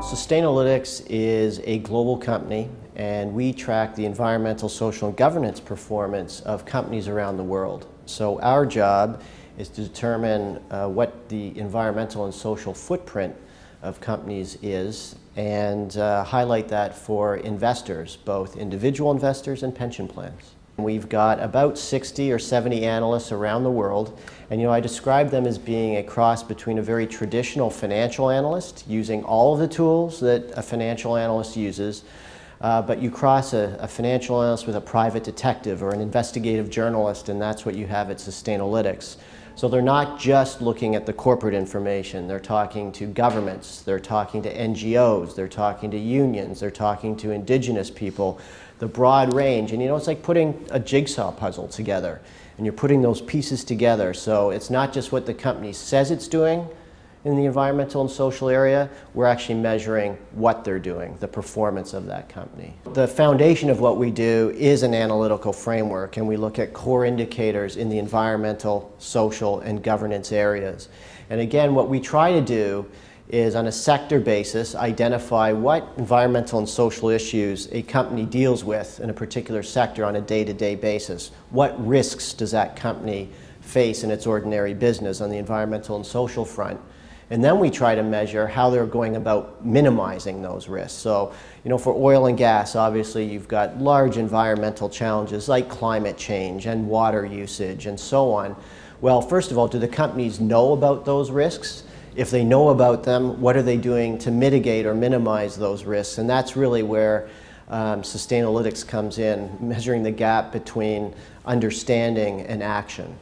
Sustainalytics is a global company and we track the environmental, social, and governance performance of companies around the world. So our job is to determine uh, what the environmental and social footprint of companies is and uh, highlight that for investors, both individual investors and pension plans. We've got about 60 or 70 analysts around the world, and you know I describe them as being a cross between a very traditional financial analyst, using all of the tools that a financial analyst uses, uh, but you cross a, a, financial analyst with a private detective or an investigative journalist, and that's what you have at Sustainalytics. So they're not just looking at the corporate information, they're talking to governments, they're talking to NGOs, they're talking to unions, they're talking to indigenous people, the broad range. And you know, it's like putting a jigsaw puzzle together, and you're putting those pieces together. So it's not just what the company says it's doing, in the environmental and social area, we're actually measuring what they're doing, the performance of that company. The foundation of what we do is an analytical framework, and we look at core indicators in the environmental, social, and governance areas. And again, what we try to do is on a sector basis identify what environmental and social issues a company deals with in a particular sector on a day-to-day -day basis. What risks does that company face in its ordinary business on the environmental and social front? And then we try to measure how they're going about minimizing those risks. So, you know, for oil and gas, obviously you've got large environmental challenges like climate change and water usage and so on. Well, first of all, do the companies know about those risks? If they know about them, what are they doing to mitigate or minimize those risks? And that's really where um, Sustainalytics comes in, measuring the gap between understanding and action.